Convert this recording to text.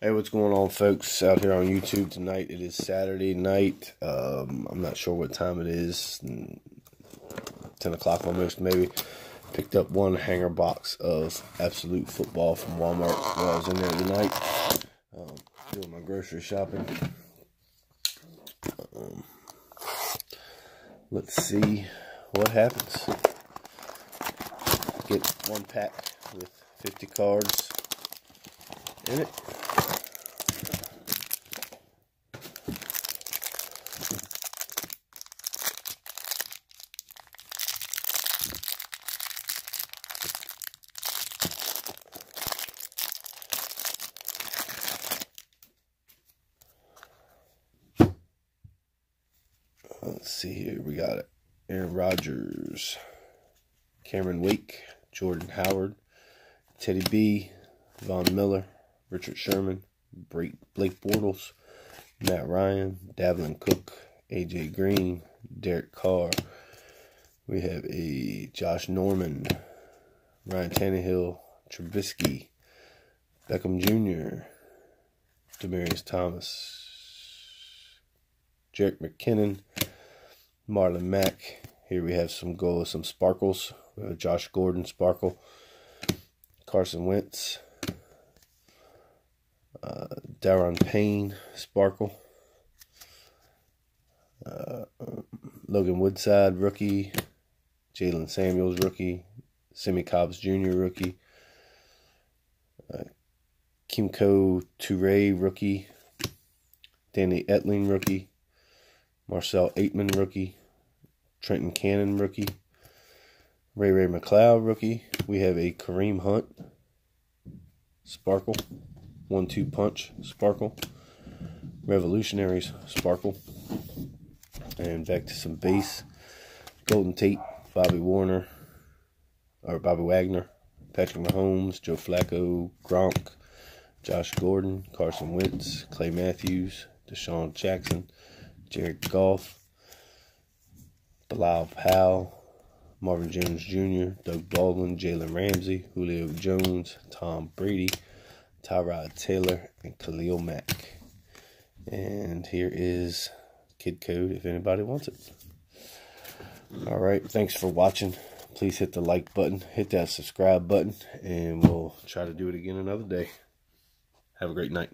Hey, what's going on, folks, out here on YouTube tonight? It is Saturday night. Um, I'm not sure what time it is. 10 o'clock almost, maybe. Picked up one hanger box of Absolute Football from Walmart while I was in there tonight. Um, doing my grocery shopping. Um, let's see what happens. Get one pack with 50 cards in it. Let's see here. We got. Aaron Rodgers, Cameron Wake, Jordan Howard, Teddy B, Von Miller, Richard Sherman, Blake Bortles, Matt Ryan, Dalvin Cook, AJ Green, Derek Carr. We have a Josh Norman, Ryan Tannehill, Trubisky, Beckham Jr., Demaryius Thomas, Jerick McKinnon, Marlon Mack. Here we have some goals, some sparkles. Josh Gordon sparkle, Carson Wentz, uh, Da'Ron Payne sparkle, uh, Logan Woodside rookie, Jaylen Samuels rookie, Simmie Cobbs Jr. rookie, uh, Kemoko Turay rookie, Danny Etling rookie, Marcel Ateman rookie, Trenton Cannon rookie, Ray Ray McCloud rookie. We have a Kareem Hunt Sparkle, one two punch Sparkle, Revolutionaries Sparkle, and back to some base. Golden Tate, Bobby Warner, or Bobby Wagner, Patrick Mahomes, Joe Flacco, Gronk, Josh Gordon, Carson Wentz, Clay Matthews, DeSean Jackson, Jared Goff, Bilal Powell, Marvin Jones Jr., Doug Baldwin, Jalen Ramsey, Julio Jones, Tom Brady, Tyrod Taylor, and Khalil Mack. And here is kid code if anybody wants it. All right, thanks for watching. Please hit the like button, hit that subscribe button, and we'll try to do it again another day. Have a great night.